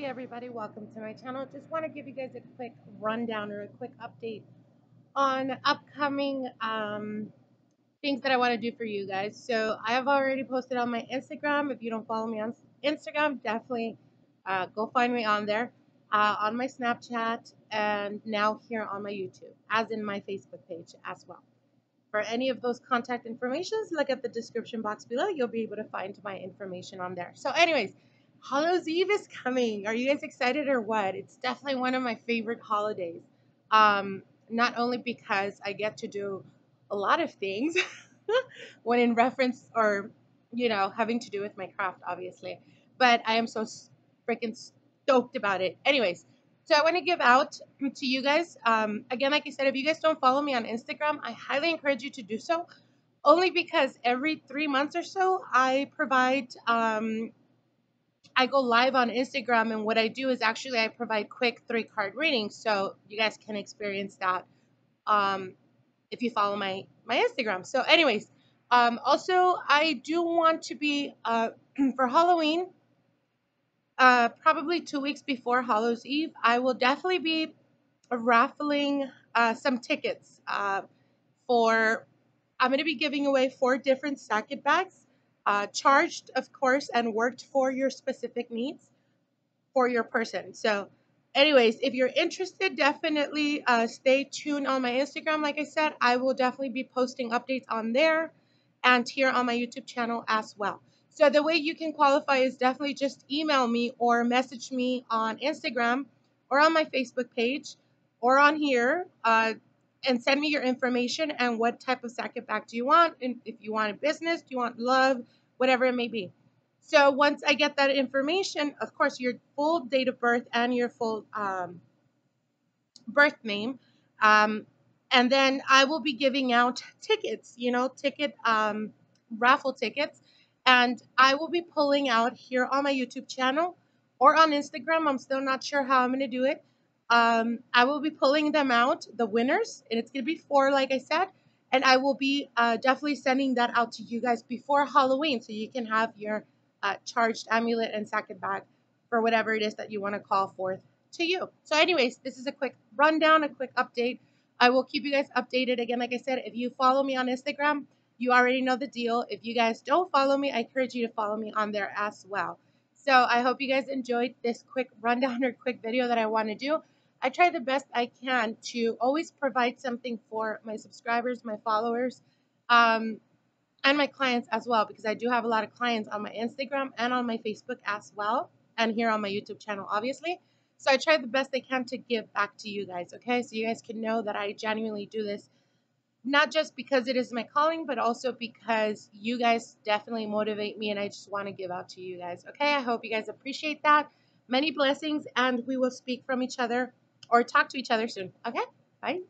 Hey everybody, welcome to my channel. Just want to give you guys a quick rundown or a quick update on upcoming um, things that I want to do for you guys. So I have already posted on my Instagram. If you don't follow me on Instagram, definitely uh, go find me on there. Uh, on my Snapchat and now here on my YouTube, as in my Facebook page as well. For any of those contact informations, look at the description box below. You'll be able to find my information on there. So anyways, Hallows Eve is coming. Are you guys excited or what? It's definitely one of my favorite holidays. Um, not only because I get to do a lot of things when in reference or, you know, having to do with my craft, obviously, but I am so freaking stoked about it. Anyways, so I want to give out to you guys. Um, again, like I said, if you guys don't follow me on Instagram, I highly encourage you to do so. Only because every three months or so, I provide, um, I go live on Instagram, and what I do is actually I provide quick three card readings, so you guys can experience that um, if you follow my my Instagram. So, anyways, um, also I do want to be uh, for Halloween uh, probably two weeks before Hallows Eve, I will definitely be raffling uh, some tickets uh, for. I'm going to be giving away four different sachet bags, uh, charged, of course, and worked for your specific needs for your person. So, anyways, if you're interested, definitely uh, stay tuned on my Instagram. Like I said, I will definitely be posting updates on there and here on my YouTube channel as well. So the way you can qualify is definitely just email me or message me on Instagram or on my Facebook page or on here uh, and send me your information and what type of sachet back do you want and if you want a business, do you want love, whatever it may be. So once I get that information, of course, your full date of birth and your full um, birth name, um, and then I will be giving out tickets, you know, ticket um, raffle tickets and I will be pulling out here on my YouTube channel or on Instagram. I'm still not sure how I'm going to do it. Um, I will be pulling them out, the winners, and it's going to be four, like I said. And I will be uh, definitely sending that out to you guys before Halloween so you can have your uh, charged amulet and sachet bag for whatever it is that you want to call forth to you. So, anyways, this is a quick rundown, a quick update. I will keep you guys updated. Again, like I said, if you follow me on Instagram, you already know the deal. If you guys don't follow me, I encourage you to follow me on there as well. So I hope you guys enjoyed this quick rundown or quick video that I want to do. I try the best I can to always provide something for my subscribers, my followers, um, and my clients as well, because I do have a lot of clients on my Instagram and on my Facebook as well, and here on my YouTube channel, obviously. So I try the best I can to give back to you guys, okay? So you guys can know that I genuinely do this not just because it is my calling, but also because you guys definitely motivate me and I just want to give out to you guys. Okay, I hope you guys appreciate that. Many blessings, and we will speak from each other or talk to each other soon. Okay, bye.